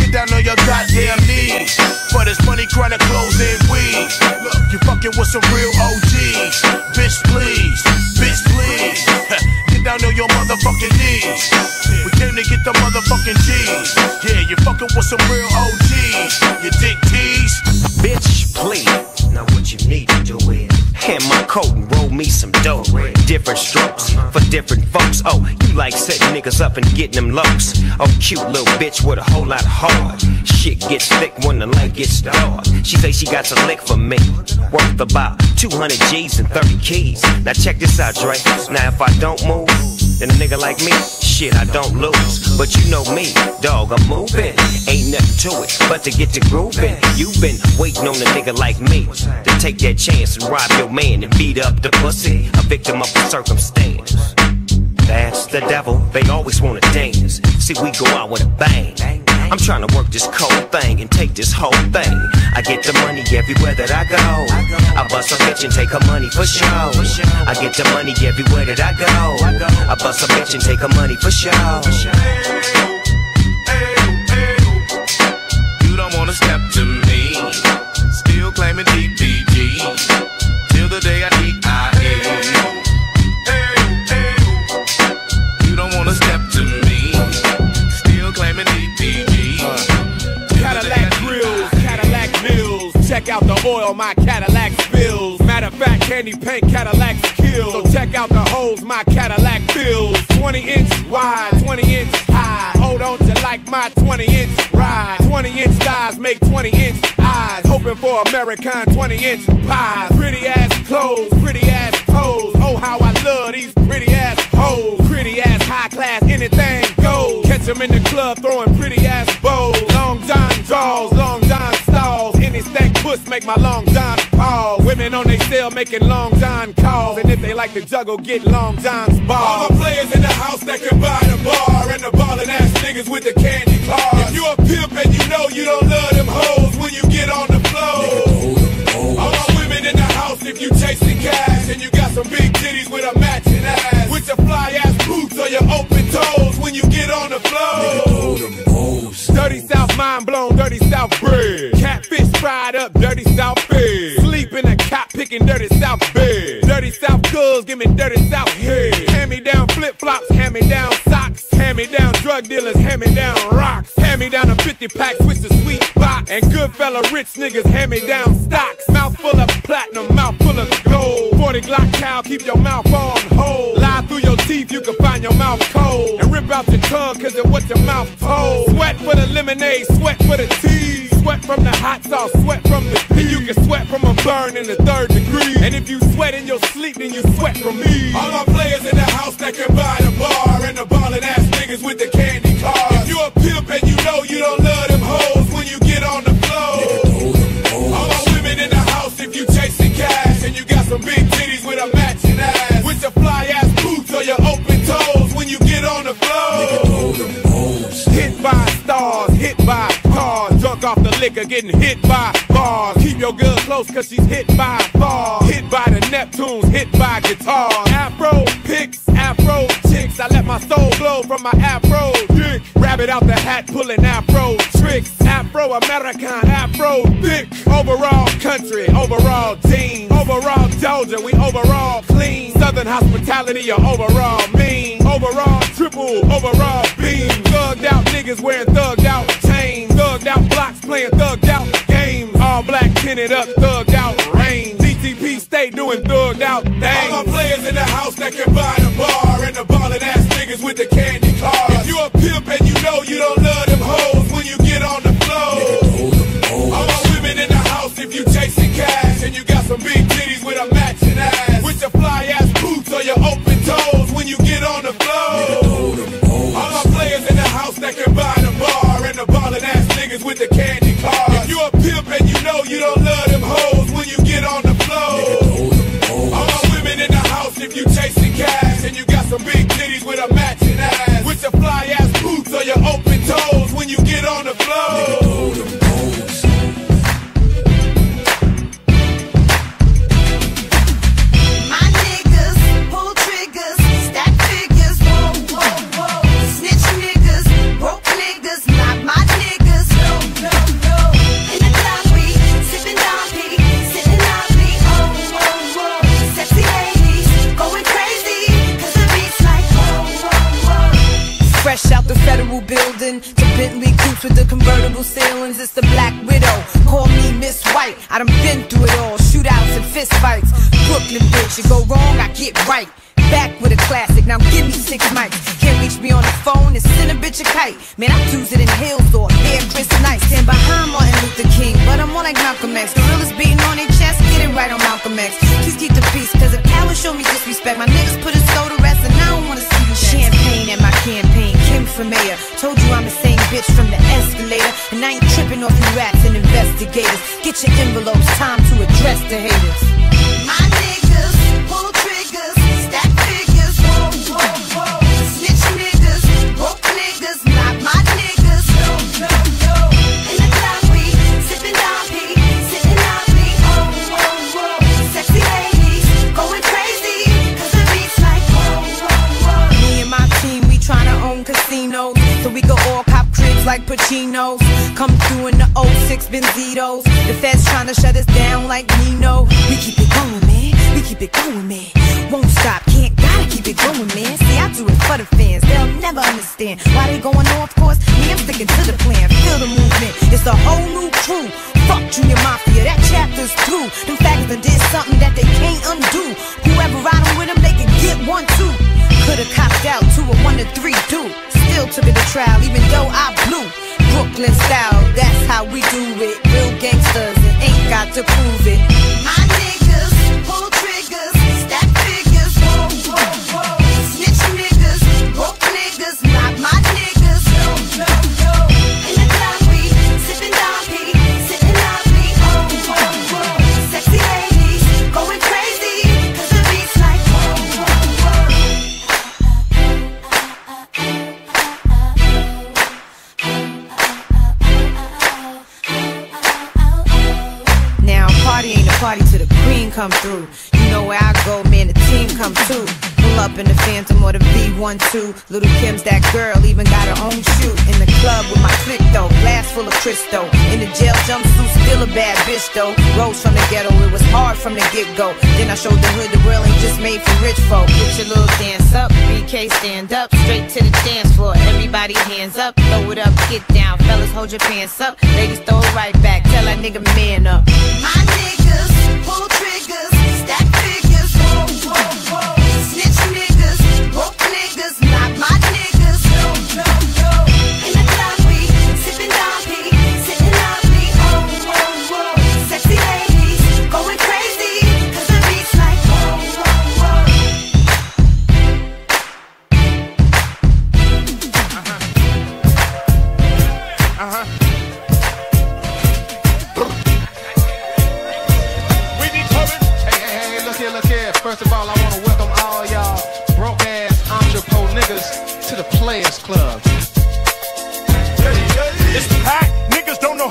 Get down on your goddamn knees. For this money, chronic clothes and weed. Look, you fucking with some real OGs. Bitch, please. Bitch, please. motherfucking knees. We came to get the motherfucking G's. Yeah, you fucking with some real OGs. You dick tease. Bitch, please. Now what you need to do is hand my coat and roll me some dough. Different strokes for different folks. Oh, you like setting niggas up and getting them lows. Oh, cute little bitch with a whole lot of heart. Shit gets thick when the light gets dark. She say she got some lick for me. Worth about 200 G's and 30 keys. Now check this out, Dre. Now if I don't move, then a nigga like me, shit, I don't lose. But you know me, dog, I'm moving. Ain't nothing to it but to get to grooving. You've been waiting on a nigga like me to take that chance and rob your man and beat up the pussy, a victim of the circumstance. That's the devil, they always wanna dance. See, we go out with a bang. I'm trying to work this cold thing and take this whole thing. I get the money everywhere that I go. I bust a bitch and take her money for show. I get the money everywhere that I go. I bust a bitch and take her money for show. You don't wanna step to me. Still claiming DPG. Check out the oil my Cadillac spills. Matter of fact, candy paint Cadillacs kill. So check out the holes my Cadillac fills. 20 inch wide, 20 inch high. Hold on to like my 20 inch ride. 20 inch thighs make 20 inch eyes. Hoping for American 20 inch pies. Pretty ass clothes, pretty ass toes. Oh, how I love these pretty ass hoes. Pretty ass high class, anything goes. Catch them in the club throwing my long John pause. Women on they cell making long John calls. And if they like to juggle, get long John's balls. All the players in the house that can buy the bar. And the ballin' ass niggas with the candy cars. If you a pimp and you know you don't love them hoes when you get on the floor. All my women in the house if you chasing cash. And you got some big titties with a matching ass. With your fly ass boots or your open toes when you get on the floor. Dirty South mind blown, dirty South bread. South fed. Sleep in a cop picking dirty South bed. Dirty South girls, give me dirty South head. Hand me down flip flops, hand me down socks. Hand me down drug dealers, hand me down rocks. Hand me down a 50 pack with the sweet box. And good fella rich niggas hand me down stocks. Mouth full of platinum, mouth full of gold. 40 Glock cow, keep your mouth on hold. Lie through your teeth, you can find your mouth cold. And rip out your tongue, cause of what your mouth told. Sweat for the lemonade, sweat for the tea. From the hot sauce, sweat from the pee. You can sweat from a burn in the third degree. And if you sweat in your sleep, then you sweat from me. All my players in the house that can buy the bar. And the ballin' ass niggas with the candy cars. If you a pimp and you know you don't love Off getting hit by bars. Keep your girl close cause she's hit by bars. Hit by the Neptunes, hit by guitars. Afro picks, afro chicks. I let my soul glow from my afro dick. Rabbit out the hat, pulling afro tricks. Afro American, afro thick. Overall country, overall team. Overall Georgia, we overall clean. Southern hospitality, your overall mean. Overall triple, overall beam. Thugged out niggas wearing thugged out out blocks playing thugged out games. All black tinted up, thugged out range. DTP stay doing thugged out things. All my players in the house that can buy the bar. And the ballin' ass niggas with the candy cars. If you a pimp and you know you don't love them hoes when you get on the floor. All my women in the house if you chasing cash. And you got some big titties with a matching ass. With your fly ass boots or your open toes when you get on the floor. All my players in the house that can buy know you don't love them hoes when you get on the floor. All my women in the house if you chasing cash. And you got some big titties with a matching ass. With your fly ass boots or your open toes when you get on the floor. It's the Black Widow. Call me Miss White. I done been through it all. Shootouts and fist fights. Brooklyn bitch, you go wrong, I get right. Back with a classic, now give me six mics. Can't reach me on the phone and send a bitch a kite. Man, I use it in hills or hair Chris Nice. Stand behind Martin Luther King, but I'm more like Malcolm X. Gorillas beating on their chest, get it right on Malcolm X. Please keep the peace, cause a coward show me disrespect. My niggas put his soul to rest, and I don't wanna see you. Champagne at my campaign, Kim for mayor. Told you I'm the same bitch from the Off you rats and investigators. Get your envelopes, time to address the haters. My niggas pull triggers, stack figures, whoa, whoa, whoa. Snitch niggas, broke niggas, not my niggas, no, no, no. In the club we sippin' Dom P, sitting on me, oh, whoa, whoa. Sexy ladies going crazy, 'cause the beat's like whoa, whoa, whoa. Me and my team, we tryna own casinos. So we go all cop cribs like Pacino's. Come through in the 06 Benzitos. The feds tryna shut us down like Nino. We keep it going, man. We keep it going, man. Won't stop, can't, gotta keep it going, man. See, I do it for the fans. They'll never understand why they going off course. Me, I'm sticking to the plan. Feel the movement. It's a whole new crew. Fuck Junior Mafia, that chapter's through. Them faggots done did something that they can't undo. Whoever riding with them, they can get one too. Could've copped out to a one to three dude. Still took it to trial, even though I blew. Brooklyn style, that's how we do it. Real gangsters and ain't got to prove it. The V12. Lil Kim's that girl, even got her own shoot. In the club with my click though, glass full of Cristo. In the jail jumpsuit, still a bad bitch though. Rose from the ghetto, it was hard from the get go. Then I showed the hood the world ain't just made for rich folk. Get your little dance up, BK stand up, straight to the dance floor. Everybody hands up, throw it up, get down. Fellas, hold your pants up. Ladies, throw it right back. Tell that nigga man up.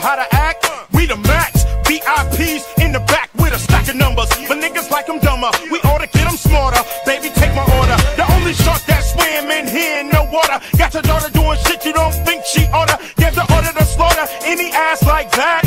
How to act. We the max. VIPs in the back with a stack of numbers. But niggas like them dumber. We ought to get them smarter. Baby, take my order. The only shark that swim in here in no water. Got your daughter doing shit you don't think she oughta. Give the order to slaughter any ass like that.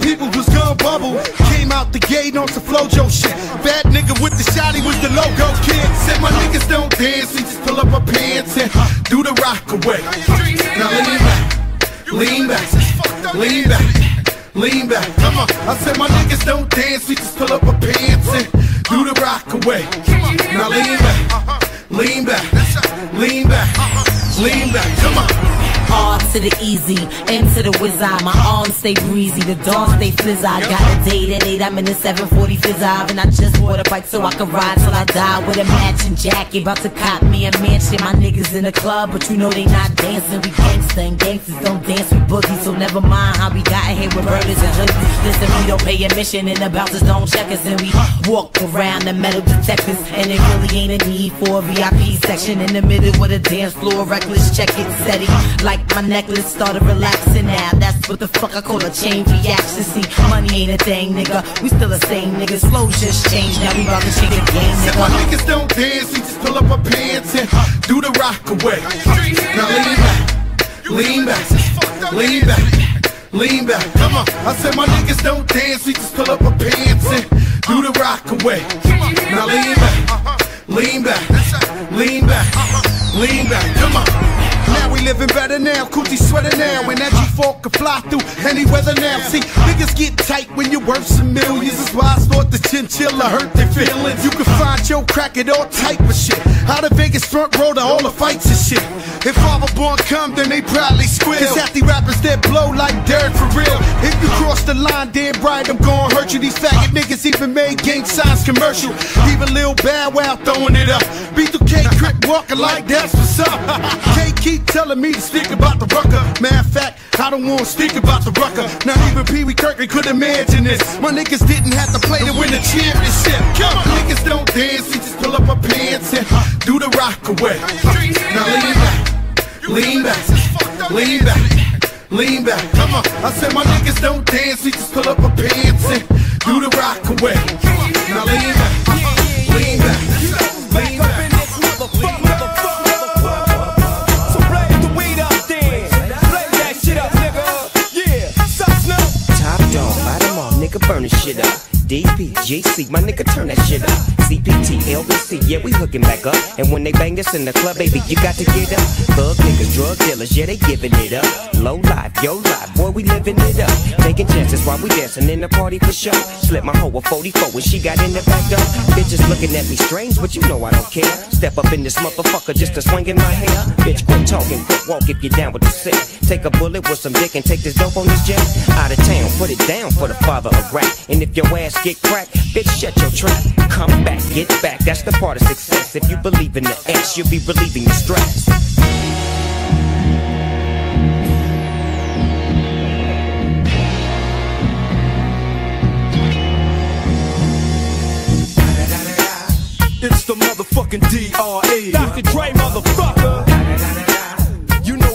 People was gonna bubble. Came out the gate on some Flo-Jo shit. Bad nigga with the shotty was the logo kid. Said my niggas don't dance, we just pull up our pants and do the rock away. To the eye. My arms stay breezy, the dawn stay fizz I got a date at 8, I'm in the 740 fizz and I just bought a bike so I can ride till I die with a matching jacket. About to cop me a mansion. My niggas in the club, but you know they not dancing. We gangsta and gangsters don't dance with boogies, so never mind how we got here with murders and hoodies. Listen, we don't pay admission and the bouncers don't check us, and we walk around the metal detectors. And it really ain't a need for a VIP section in the middle with a dance floor, reckless check it, steady. Like my necklace started relaxing now. That's what the fuck I call a chain reaction. See, money ain't a thing, nigga. We still the same niggas. Flow just changed. Now we about to change the game, Said my niggas don't dance, we just pull up our pants and do the rock away. Now lean back, lean back, lean back, lean back. Come on. I said my niggas don't dance, we just pull up our pants and do the rock away. Now lean back, lean back, lean back, lean back. Come on. We living better now, coochie sweater now, and that G4 can fly through any weather now. See, niggas get tight when you're worth some millions. That's why I thought the chinchilla hurt their feelings. You can find your crack at all type of shit. Out of Vegas front row to all the fights and shit. If Father Born come, then they probably squeal. It's half the rappers that blow like dirt for real. If you cross the line, damn right, I'm gonna hurt you. These faggot niggas even made gang signs commercial. Even Lil Bow Wow throwing it up. B2K Crip walking like that's what's up. K keep telling me to speak about the Rucker. Matter of fact, I don't wanna speak about the Rucker. Not even Pee Wee Kirkland could imagine this. My niggas didn't have to play to win the championship. Come on, niggas don't dance, we just pull up our pants and do the rock away. Now lean back, lean back, lean back, lean back. Come on, I said my niggas don't dance, we just pull up our pants and do the rock away. Now lean back, off, nigga burning shit up. DP, JC, my nigga turn that shit up. CPT, LBC, yeah, we hooking back up. And when they bang this in the club, baby, you got to get up. Thug niggas, drug dealers, yeah, they giving it up. Low life, yo life, boy, we living it up. Taking chances while we dancing in the party for sure. Slip my hoe a 44 when she got in the back door. Bitches looking at me strange, but you know I don't care. Step up in this motherfucker just to swing in my hair. Bitch, quit talking, quit walk if you down with the sick. Take a bullet with some dick and take this dope on this jet. Out of town, put it down for the father of rap. And if your ass get cracked, bitch, shut your trap. Come back, get back, that's the part of success. If you believe in the ass, you'll be relieving the stress. It's the motherfucking DRE. Dr. Dre, motherfucker.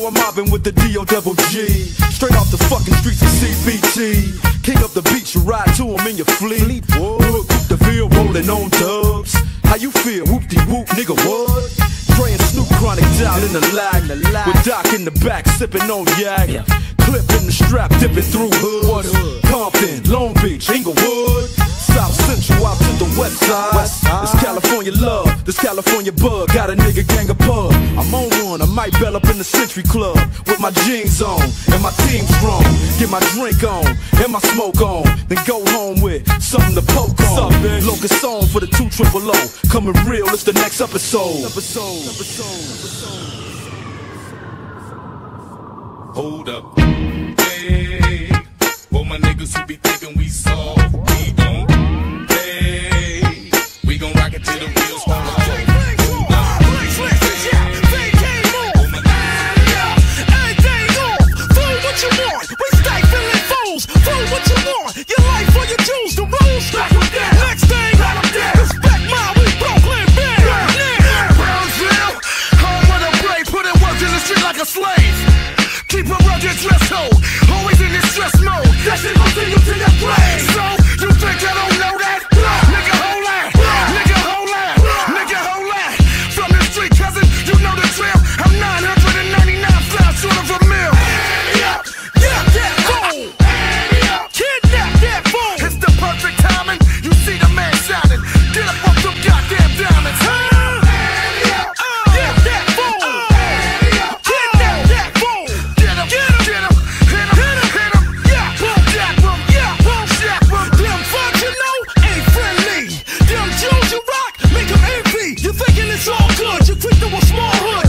I'm mobbing with the DO G. Straight off the fucking streets of CPT. King up the beach, you ride to him in your fleet. Look, the field rolling on dubs. How you feel? Whoop de whoop, nigga, what? And Snoop chronic down in the lag. With Doc in the back, sipping on yak. Clip in the strap, dipping through hood. Compton, Long Beach, Inglewood. South Central out to the west side. This California love, this California bug. Got a nigga gang of pub. I'm on one, I might bell up in the Century Club. With my jeans on and my team strong. Get my drink on and my smoke on. Then go home with something to poke on. Locust song for the two triple O. Coming real, it's the next episode. Episode, Hold up. Hey, for my niggas who be thinking we soft, we don't play. We gon' rock it till the wheels fall off. What you want? We stifling fools. What you want? Your life or your jewels. The your dress. Always in this stress mode. That shit continue to the grave. So Small hood.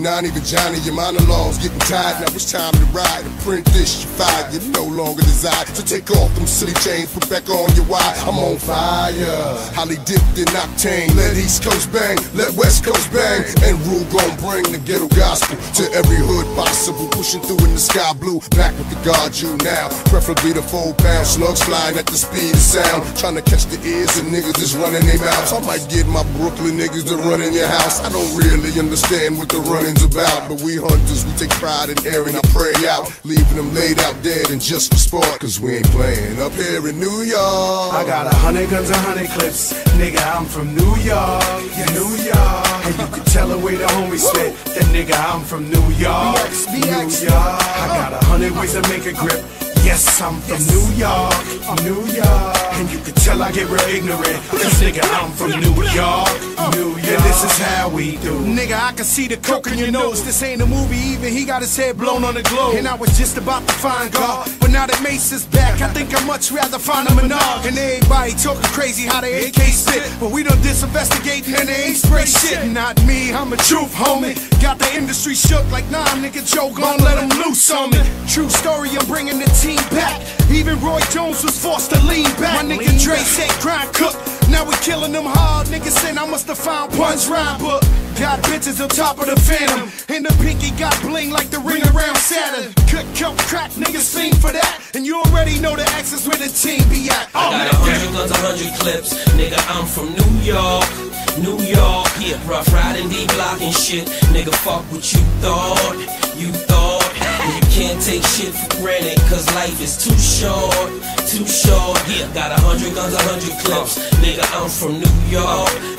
Not even Johnny. Your monologues getting tired. Now it's time to ride. This, you fired. You no longer desire to take off them silly chains. Put back on your wire. I'm on fire. Holly dipped in octane. Let East Coast bang. Let West Coast bang. And Rule gon' bring the ghetto gospel to every hood possible. Pushing through in the sky blue. Back with the guard you now. Preferably the four pound slugs flying at the speed of sound. Trying to catch the ears of niggas that's running their mouths. I might get my Brooklyn niggas to run in your house. I don't really understand what the running's about. But we hunters, we take pride in airing our prey out. Leaving them laid out dead and just for sport. Cause we ain't playing up here in New York. I got a hundred guns, a hundred clips. Nigga, I'm from New York, New York. And you can tell the way the homies spit. That nigga, I'm from New York, New York. I got a hundred ways to make a grip. Yes, I'm from New York, New York. And you can tell I get real ignorant. Cause nigga, I'm from New York, New York. And this is how we do. Nigga, I can see the coke in your nose. This ain't a movie, even he got his head blown on the globe. And I was just about to find God, but now that Mase is back, I think I'd much rather find a Menard. And everybody talking crazy how they AK spit, but we done disinvestigating and they ain't spray shit. Not me, I'm a truth homie. Got the industry shook like nah, nigga, Joe gon' let him loose on me. True story, I'm bringing the team back. Even Roy Jones was forced to lean back. Nigga Dre said grind cook. Now we killing them hard. Niggas saying I must have found Pun's rhyme book. Got bitches on top of the phantom. And the pinky got bling like the ring around Saturn. Cut, coke, crack, niggas fiend for that. And you already know the access where the team be at. Oh, I got a hundred guns, a hundred clips. Nigga, I'm from New York. New York, yeah, rough riding, D block and shit. Nigga, fuck what you thought. You thought. You can't take shit for granted, cause life is too short. Too short, yeah. Got a hundred guns, a hundred clips. Nigga, I'm from New York.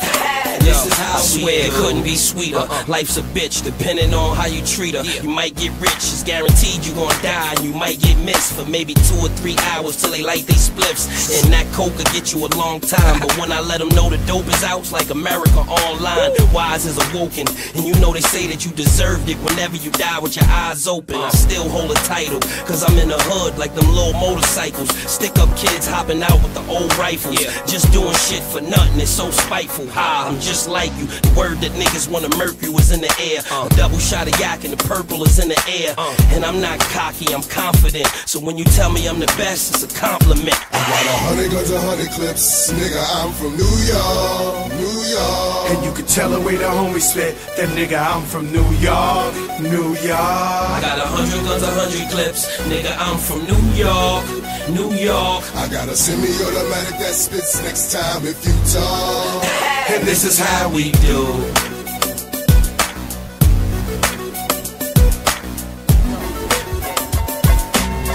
This is how I swear it couldn't be sweeter. Life's a bitch, depending on how you treat her. You might get rich, it's guaranteed you gon' die. And you might get missed for maybe two or three hours till they light they spliffs. And that coke could get you a long time. But when I let them know the dope is out, it's like America online. Wise is awoken. And you know they say that you deserved it whenever you die with your eyes open. I still hold a title, cause I'm in the hood like them little motorcycles. Stick up kids hopping out with the old rifles. Just doing shit for nothing, it's so spiteful. Ha, I'm just like you. The word that niggas wanna murk you is in the air. A uh. double shot of yak and the purple is in the air. Uh. And I'm not cocky, I'm confident. So when you tell me I'm the best, it's a compliment. I got a hundred guns, a hundred clips. Nigga, I'm from New York, New York. And you can tell the way the homies spit. That nigga, I'm from New York, New York. I got a hundred guns, a hundred clips. Nigga, I'm from New York, New York. I got a semi-automatic that spits next time if you talk. And this is how we do.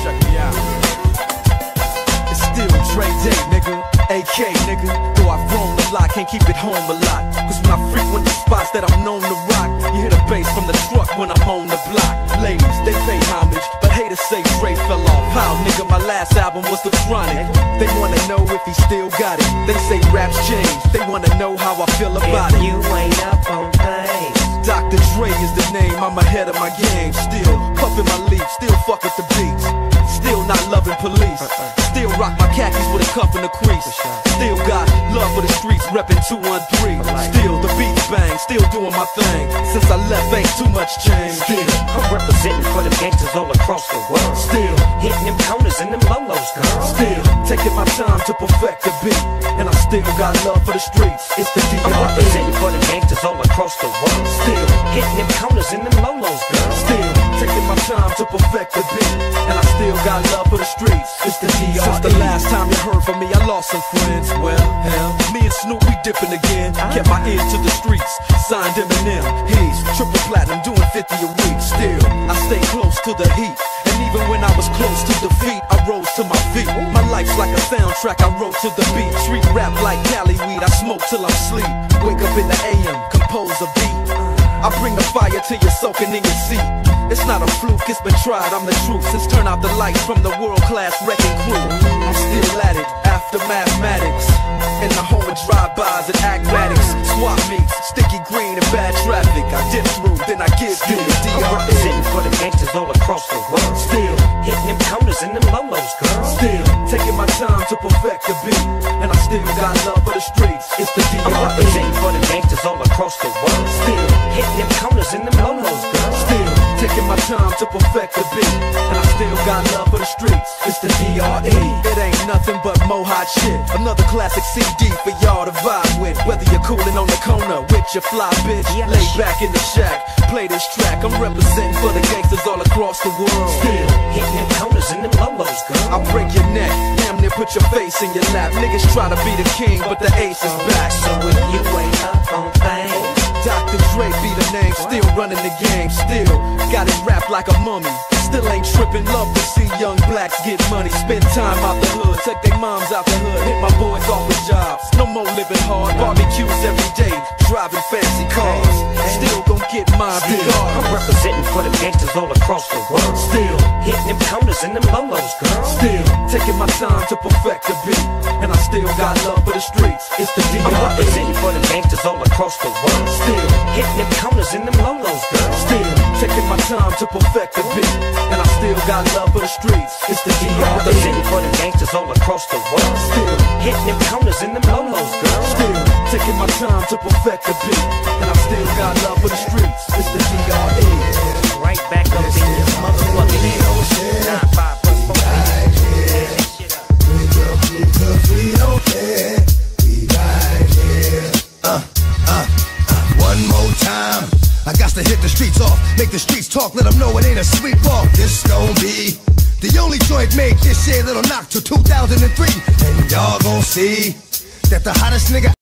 Check me out. It's still Dre Day, nigga. AK, nigga. Though I've grown a lot, can't keep it home a lot. Cause when the spots that I'm known to rock, you hear the bass from the truck when I'm on the block. Ladies, they pay homage, but haters say Dre fell off. How, nigga, my last album was The Chronic. They wanna know if he still got it. They say raps changed, they wanna know how I feel about it. you ain't up on things. Dr. Dre is the name, I'm ahead of my game. Still puffin' my leaf, still fuck with the beats. Still not loving police. Uh-uh. Still rock my khakis with a cuff and a crease. Still got love for the streets, reppin' 213. Still the beats bang, still doing my thing. Since I left, ain't too much change. Still, I'm representing for the gangsters all across the world. Still hitting them corners and them lolos, girl. Still taking my time to perfect the beat, and I still got love for the streets. It's the I'm representing for the gangsters all across the world. Still hitting them corners and them lolos, girl. Still taking my time to perfect the beat, and I still got love for the streets. It's the D.R.E. Since the last time you heard from me, I lost some friends. Well, hell, me and Snoop we dipping again. Ah. Kept my ear to the streets, signed Eminem. He's triple platinum, doing 50 a week. Still, I stay close to the heat. And even when I was close to defeat, I rose to my feet. My life's like a soundtrack, I wrote to the beat. Street rap like Cali weed, I smoke till I'm sleep. Wake up in the AM, compose a beat. I bring the fire till you're soaking in your seat. It's not a fluke, it's been tried, I'm the truth. Since turn out the lights from the world class wrecking crew. I'm still at it, after mathematics. In the home of drive-bys and acmatics. Swap meets, sticky green and bad traffic. I dip through, then I give you the I'm DR. representing for the gangsters all across the world. Still hitting them corners and them lolos, girl. Still taking my time to perfect the beat, and I still got love for the streets. It's the I'm DR. representing for the gangsters all across the world. Still hitting Hitting them corners and them lolos, girl. Taking my time to perfect the beat. And I still got love for the streets. It's the DRE. It ain't nothing but mo hot shit. Another classic CD for y'all to vibe with. Whether you're cooling on the corner with your fly bitch, lay back in the shack, play this track. I'm representing for the gangsters all across the world. Still hitting them corners and them lolos, girl. I'll break your neck, damn near put your face in your lap. Niggas try to be the king, but the ace is back. So if you ain't up on things, Dr. Dre be the name, still running the game, still got it wrapped like a mummy. Still ain't tripping, love to see young blacks get money. Spend time out the hood, take their moms out the hood, hit my boys off with jobs. No more living hard, barbecues every day, driving fancy cars. Still gon' get my Still, I'm representing for the gangsters all across the world. Still hitting them corners and them lolos, girl. Still taking my time to perfect the beat, and I still got love for the streets. It's the I'm DRE. representing for the gangsters all across the world. Still hitting them corners and them lolos, girl. Still taking my time to perfect the beat, and I still got love for the streets. It's the I'm DRE. representing for the gangsters all across the world. Still hitting them corners in them lolos, girl. Still taking my time to perfect the beat, and I still got love for the streets. It's the DRE. Right back up in your motherfucking head. Nine, five, plus four, eight. Cause we don't care. We right here. Uh, uh, uh, one more time. I got to hit the streets off, make the streets talk, let them know it ain't a sleepwalk. This gon' be the only joint made this year that'll knock till 2003. And y'all gon' see that the hottest nigga